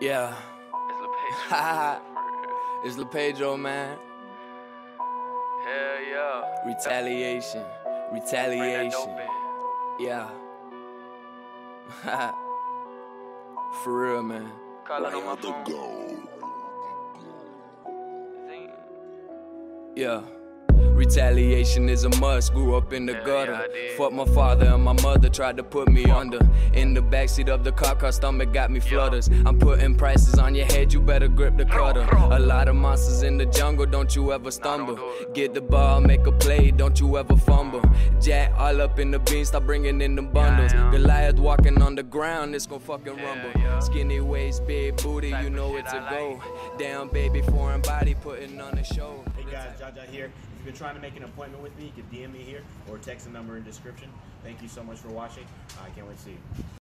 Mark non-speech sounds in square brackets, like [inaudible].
Yeah. It's LePage. it's LePedro, man. Hell yeah. Retaliation. Retaliation. Yeah. [laughs] For real, man. Call it on my phone. Yeah. Retaliation is a must. Grew up in the Hell gutter. yeah, Fuck my father and my mother tried to put me under. In the backseat of the car, car stomach got me flutters. I'm putting prices on your head, you better grip the cutter. A lot of monsters in the jungle, don't you ever stumble. do. Get the ball, make a play, don't you ever fumble. Jack all up in the beans, stop bringing in the bundles. Yeah, yeah. Goliath walking on the ground, it's gon' fucking rumble. Skinny waist, big booty, Type you know shit it's a I go. like. Down, baby, foreign body, putting on a show. Hey guys, Jaja here. If you've been trying to make an appointment with me, you can DM me here or text the number in description. Thank you so much for watching. I can't wait to see you.